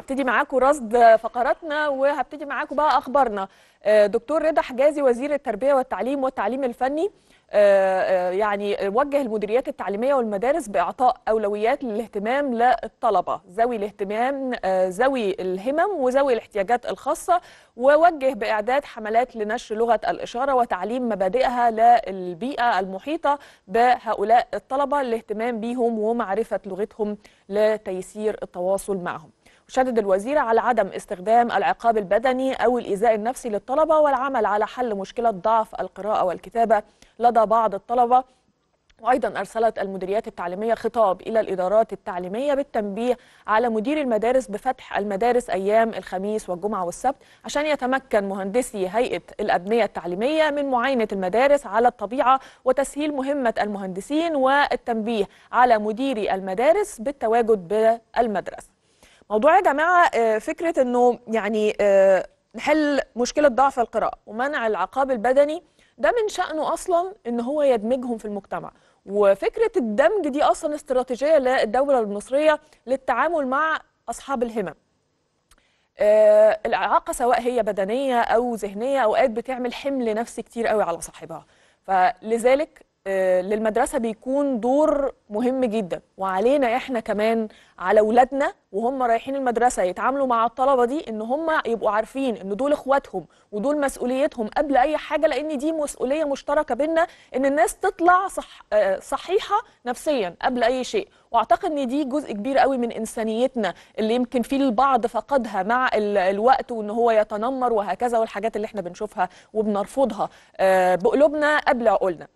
هبتدي معاكم رصد فقراتنا وهبتدي معاكم بقى أخبارنا. آه، دكتور رضا حجازي وزير التربية والتعليم والتعليم الفني. آه، آه، يعني وجه المديريات التعليمية والمدارس بإعطاء أولويات للاهتمام للطلبة. ذوي الاهتمام ذوي الهمم وذوي الاحتياجات الخاصة. ووجه بإعداد حملات لنشر لغة الإشارة وتعليم مبادئها للبيئة المحيطة بهؤلاء الطلبة. الاهتمام بيهم ومعرفة لغتهم لتيسير التواصل معهم. شدد الوزير على عدم استخدام العقاب البدني أو الإيذاء النفسي للطلبة والعمل على حل مشكلة ضعف القراءة والكتابة. لدى بعض الطلبة وأيضا أرسلت المديريات التعليمية خطاب إلى الإدارات التعليمية بالتنبيه على مدير المدارس بفتح المدارس أيام الخميس والجمعة والسبت عشان يتمكن مهندسي هيئة الأبنية التعليمية من معاينة المدارس على الطبيعة وتسهيل مهمة المهندسين والتنبيه على مديري المدارس بالتواجد بالمدرسة. موضوع يا جماعة آه، فكرة إنه يعني آه، نحل مشكلة ضعف القراءة ومنع العقاب البدني ده من شأنه أصلا إن هو يدمجهم في المجتمع. وفكرة الدمج دي أصلا استراتيجية للدولة المصرية للتعامل مع أصحاب الهمم. آه، الإعاقة سواء هي بدنية أو ذهنية أوقات بتعمل حمل نفسي كتير قوي على صاحبها. فلذلك آه، للمدرسة بيكون دور مهم جدا. وعلينا إحنا كمان على ولادنا وهم رايحين المدرسة يتعاملوا مع الطلبة دي إن هم يبقوا عارفين إن دول إخواتهم ودول مسؤوليتهم قبل أي حاجة لأن دي مسؤولية مشتركة بينا إن الناس تطلع صح آه، صحيحة نفسيا قبل أي شيء. وأعتقد إن دي جزء كبير قوي من إنسانيتنا اللي يمكن في البعض فقدها مع ال- الوقت وإن هو يتنمر وهكذا والحاجات اللي إحنا بنشوفها وبنرفضها. آه، بقلوبنا قبل عقولنا.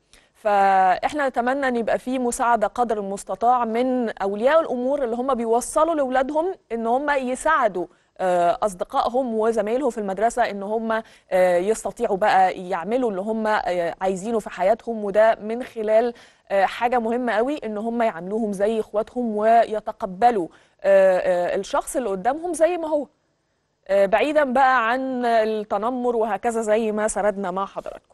فإحنا نتمنى أن يبقى في مساعدة قدر المستطاع من أولياء الأمور اللي هم بيوصلوا لاولادهم إن هم يساعدوا آه، أصدقائهم وزمايلهم في المدرسة إن هم آه، يستطيعوا بقى يعملوا اللي هم آه، عايزينه في حياتهم. وده من خلال حاجة مهمة قوي إن هم يعاملوهم زي إخواتهم ويتقبلوا الشخص اللي قدامهم زي ما هو. بعيدا بقى عن التنمر وهكذا زي ما سردنا مع حضراتكم.